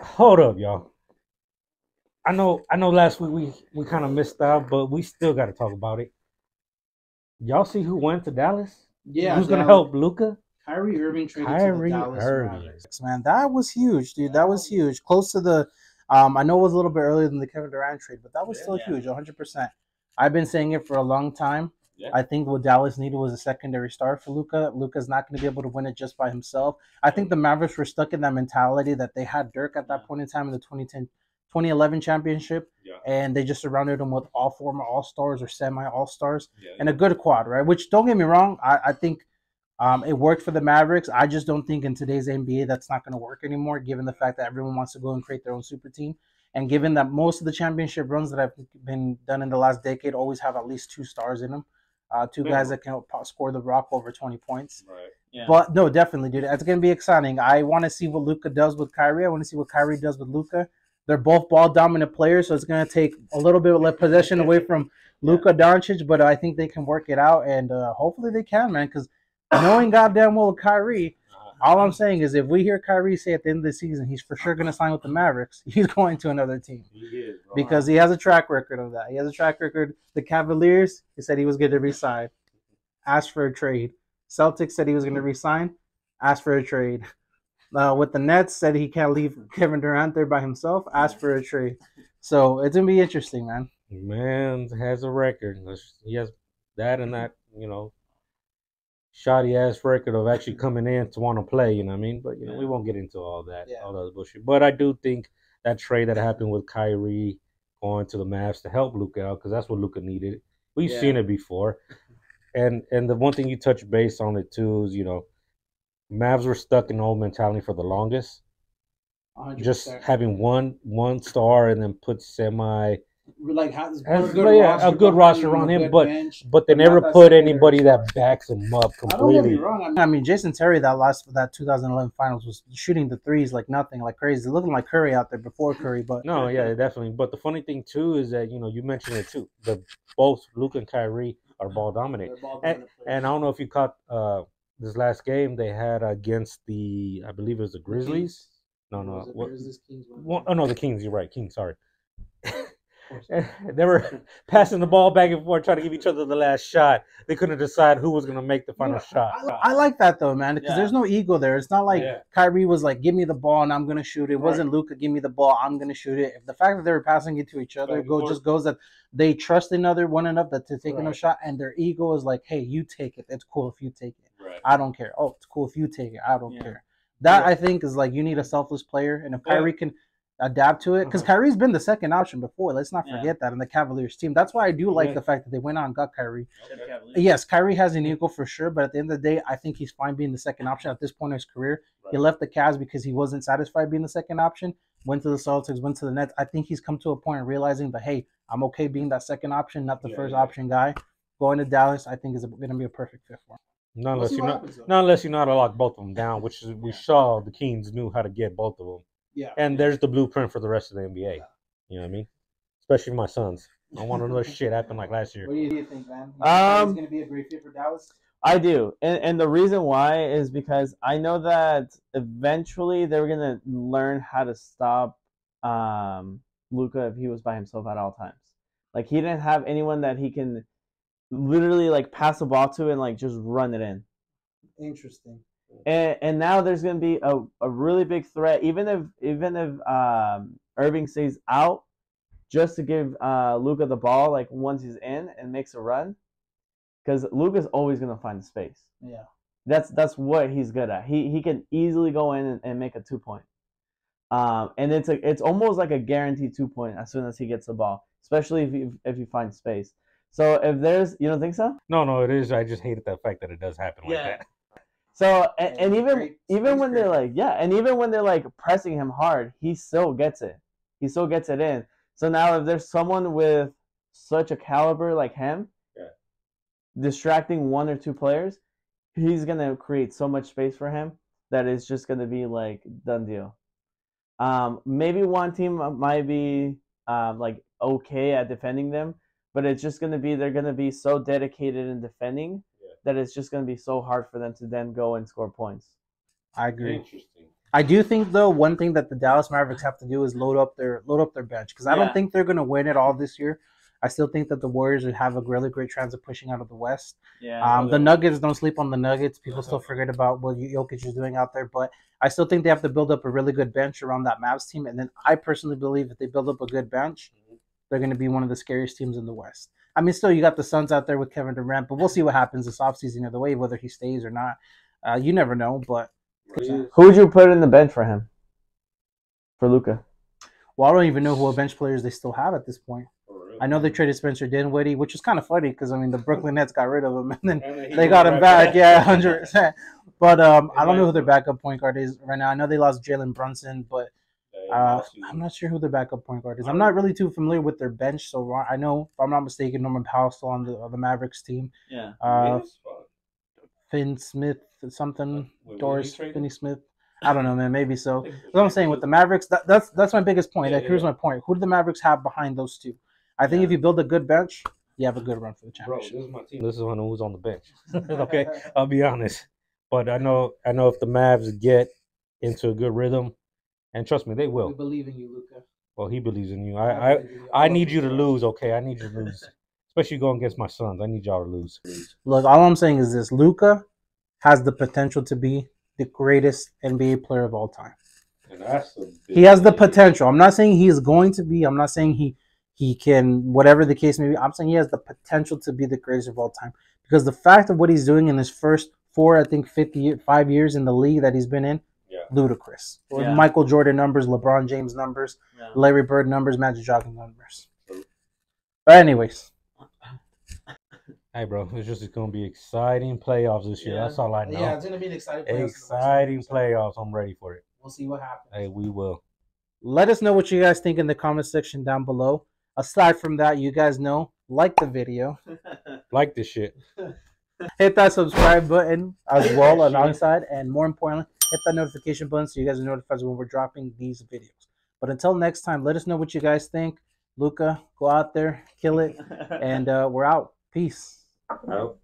Hold up, y'all. I know I know last week we, we kind of missed out, but we still gotta talk about it. Y'all see who went to Dallas? Yeah, Who's gonna help Luka? Kyrie Irving traded Kyrie to the Dallas Irving. Mavericks. man. That was huge, dude. That was huge. Close to the. Um, I know it was a little bit earlier than the Kevin Durant trade, but that was still Yeah. huge, 100. percent I've been saying it for a long time. Yeah. I think what Dallas needed was a secondary star for Luka. Luka's not going to be able to win it just by himself. I think the Mavericks were stuck in that mentality that they had Dirk at that point in time in the 2010, 2011 championship, Yeah. and they just surrounded him with all former All Stars or semi All Stars Yeah, and a good quad, right? Which don't get me wrong, I, I think um, it worked for the Mavericks. I just don't think in today's NBA that's not going to work anymore, given the fact that everyone wants to go and create their own super team, and given that most of the championship runs that have been done in the last decade always have at least two stars in them, uh, two guys that can score the rock over twenty points. right. Yeah. But no, definitely, dude, it's going to be exciting. I want to see what Luka does with Kyrie. I want to see what Kyrie does with Luka. They're both ball dominant players, so it's going to take a little bit of possession away from Luka Doncic, but I think they can work it out, and uh, hopefully they can, man. Because knowing goddamn well Kyrie, all I'm saying is if we hear Kyrie say at the end of the season he's for sure going to sign with the Mavericks, he's going to another team He is, bro. because he has a track record of that. He has a track record. The Cavaliers, he said he was going to resign, asked for a trade. Celtics said he was going to resign, asked for a trade. Uh, with the Nets, said he can't leave Kevin Durant there by himself, asked for a trade. So it's gonna be interesting, man. Man has a record. He has that and that, you know, shoddy ass record of actually coming in to want to play. You know what I mean? But you know, we won't get into all that, Yeah. all that bullshit. But I do think that trade that happened with Kyrie going to the Mavs to help Luka out because that's what Luka needed. We've Yeah. seen it before, and and the one thing you touch base on it too is you know, Mavs were stuck in the old mentality for the longest. 100%. Just having one one star and then put semi like how, Has- a good yeah, roster a good roster him, on him, but- bench. but they never put anybody star. that backs them up I don't get me completely. I mean, I mean, Jason Terry that last that 2011 finals was shooting the threes like nothing, like crazy, looking like Curry out there before Curry. But No, yeah, definitely. But the funny thing too is that you know you mentioned it too. The both Luke and Kyrie are ball dominant, ball and, dominant players. and I don't know if you caught uh this last game they had against the I believe it was the Grizzlies. No, no, what, Grizzlies, Kings, one? one, oh no, the Kings. You're right, Kings. Sorry. course. they were passing the ball back and forth, trying to give each other the last shot. They couldn't decide who was going to make the final Yeah, shot. I, I like that though, man, because Yeah. there's no ego there. It's not like Yeah. Kyrie was like, "Give me the ball and I'm gonna shoot it." It wasn't Luka, "Give me the ball, I'm gonna shoot it." If the fact that they were passing it to each other Back and go just goes that they trust another one enough that to take another Right. shot, and their ego is like, "Hey, you take it. It's cool if you take it. Right. I don't care. Oh, it's cool if you take it. I don't Yeah. care." That Yeah. I think is like you need a selfless player, and if Yeah. Kyrie can adapt to it, because Uh-huh. Kyrie's been the second option before. Let's not Yeah. forget that in the Cavaliers team. That's why I do like Yeah. the fact that they went out and got Kyrie. Okay. Yes, Kyrie has an ego for sure, but at the end of the day, I think he's fine being the second option at this point in his career. He left the Cavs because he wasn't satisfied being the second option. Went to the Celtics, went to the Nets. I think he's come to a point of realizing that hey, I'm okay being that second option, not the Yeah, first yeah. option guy. Going to Dallas, I think is going to be a perfect fit for him. Not We'll unless you what know, not unless you know how to lock both of them down, which is, we Yeah. saw the Kings knew how to get both of them. Yeah. And there's the blueprint for the rest of the NBA. You know what I mean? Especially my sons. I want another shit happen like last year. What do you, think, man? Um, he's going to be a great fit for Dallas. I do, and and the reason why is because I know that eventually they're gonna learn how to stop um, Luka if he was by himself at all times. Like he didn't have anyone that he can literally like pass the ball to and like just run it in. Interesting. And and now there's gonna be a, a really big threat, even if even if um, Irving stays out, just to give uh, Luka the ball like once he's in and makes a run, because Luka's always gonna find space. Yeah. That's that's what he's good at. He he can easily go in and, and make a two point. Um, and it's a it's almost like a guaranteed two point as soon as he gets the ball, especially if you if you find space. So if there's you don't think so? No, no, it is. I just hated the fact that it does happen like Yeah. that. So and, and even great even when they're like yeah, and even when they're like pressing him hard, he still gets it. He still gets it in. So now if there's someone with such a caliber like him, Yeah. distracting one or two players, he's gonna create so much space for him that it's just gonna be like done deal. Um, maybe one team might be um, like okay at defending them, but it's just gonna be they're gonna be so dedicated in defending. That it's just gonna be so hard for them to then go and score points. I agree. Interesting. I do think though one thing that the Dallas Mavericks have to do is load up their load up their bench because I Yeah. don't think they're going to win it all this year. I still think that the Warriors would have a really great chance of pushing out of the West. Yeah. Um, the Nuggets don't sleep on the Nuggets. People still forget about what Jokic is doing out there, but I still think they have to build up a really good bench around that Mavs team. And then I personally believe if they build up a good bench, they're going to be one of the scariest teams in the West. I mean, still you got the Suns out there with Kevin Durant, but we'll see what happens this offseason the way, whether he stays or not. Uh, you never know, but Who would you put in the bench for him? For Luka. well, I don't even know who bench players they still have at this point. I know they traded Spencer Dinwiddie, which is kind of funny because I mean the Brooklyn Nets got rid of him and then they got him back. Yeah, hundred percent. But um, I don't know who their backup point guard is right now. I know they lost Jalen Brunson, but uh, I'm not sure who their backup point guard is. I'm not really too familiar with their bench, so I know if I'm not mistaken, Norman Powell's still on the on the Mavericks team. Yeah. Uh, Finn Smith, something Doris Finney Smith. I don't know, man. Maybe so. What I'm saying with the Mavericks, that, that's that's my biggest point. Yeah, like, here's yeah. my point. Who do the Mavericks have behind those two? I think if you build a good bench, you have a good run for the Bro, championship. this is my team. This is one who's on the bench. okay, I'll be honest. But I know, I know if the Mavs get into a good rhythm, and trust me, they will. believe in you, Luka. Well, he believes in you. I, I, I need you to lose. Okay, I need you to lose, especially going against my sons. I need y'all to lose. Look, all I'm saying is this: Luka has the potential to be the greatest NBA player of all time. And that's a He has the potential. I'm not saying he is going to be. I'm not saying he he can whatever the case may be. I'm saying he has the potential to be the greatest of all time because the fact of what he's doing in his first four, I think, 50 year, five years in the league that he's been in, Yeah. Ludicrous. Yeah. Michael Jordan numbers, LeBron James numbers, Yeah. Larry Bird numbers, Magic Johnson numbers. But anyways, Hey, bro, it's just gonna be exciting playoffs this year. Yeah. That's all I know. Yeah, it's gonna be an exciting playoffs. exciting playoffs. I'm ready for it. We'll see what happens. Hey, we will. Let us know what you guys think in the comment section down below. Aside from that, you guys know, like the video, Like this shit. hit that subscribe button as well alongside, and more importantly, hit that notification button so you guys are notified when we're dropping these videos. But until next time, let us know what you guys think. Luka, go out there, kill it, and uh, we're out. Peace. Out.